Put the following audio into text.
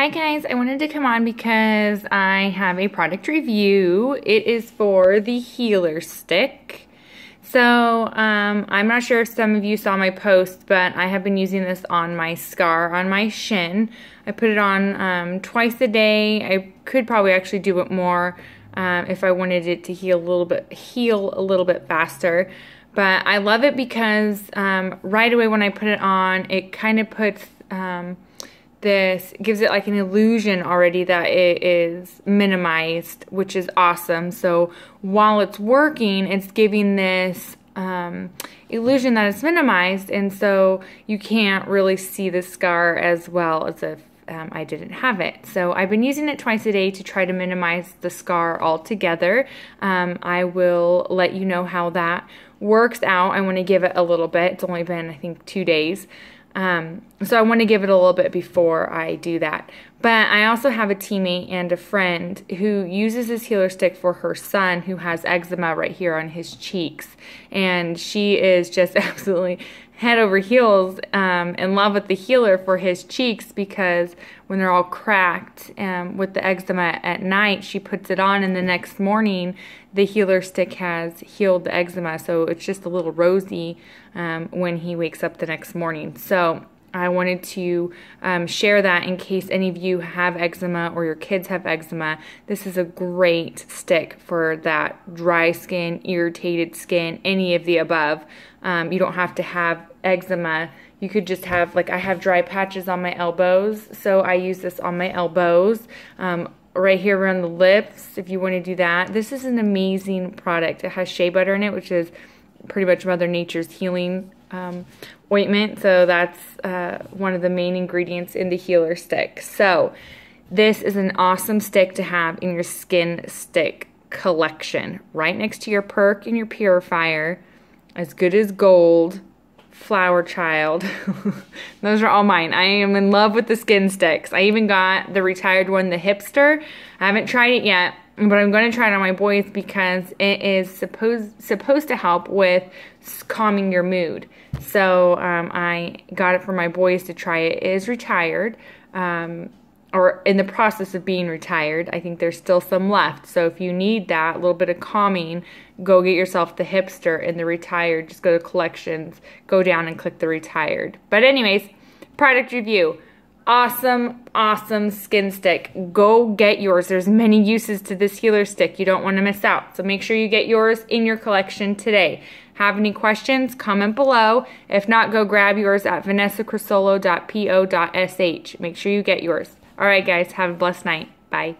Hi guys, I wanted to come on because I have a product review. It is for the Healer Stick. So, um, I'm not sure if some of you saw my post, but I have been using this on my scar on my shin. I put it on um, twice a day. I could probably actually do it more um, if I wanted it to heal a little bit, heal a little bit faster. But I love it because um, right away when I put it on, it kind of puts um, this gives it like an illusion already that it is minimized, which is awesome. So while it's working, it's giving this um, illusion that it's minimized, and so you can't really see the scar as well as if um, I didn't have it. So I've been using it twice a day to try to minimize the scar altogether. Um, I will let you know how that works out. I want to give it a little bit. It's only been, I think, two days. Um, so I want to give it a little bit before I do that. But I also have a teammate and a friend who uses this healer stick for her son who has eczema right here on his cheeks. And she is just absolutely head over heels um, in love with the healer for his cheeks because when they're all cracked um, with the eczema at night, she puts it on, and the next morning, the healer stick has healed the eczema. So it's just a little rosy um, when he wakes up the next morning. So I wanted to um, share that in case any of you have eczema or your kids have eczema. This is a great stick for that dry skin, irritated skin, any of the above. Um, you don't have to have eczema. You could just have, like I have dry patches on my elbows, so I use this on my elbows. Um, right here around the lips, if you want to do that. This is an amazing product. It has shea butter in it, which is pretty much Mother Nature's healing um, ointment. So that's uh, one of the main ingredients in the healer stick. So this is an awesome stick to have in your skin stick collection. Right next to your perk and your purifier. As good as gold. Flower Child. Those are all mine. I am in love with the skin sticks. I even got the retired one, the Hipster. I haven't tried it yet, but I'm going to try it on my boys because it is supposed supposed to help with calming your mood. So um, I got it for my boys to try it. It is retired. Um, or in the process of being retired. I think there's still some left. So if you need that little bit of calming, go get yourself the hipster and the retired. Just go to collections, go down and click the retired. But anyways, product review awesome, awesome skin stick. Go get yours. There's many uses to this healer stick. You don't want to miss out. So make sure you get yours in your collection today. Have any questions? Comment below. If not, go grab yours at vanessacrisolo.po.sh. Make sure you get yours. All right, guys. Have a blessed night. Bye.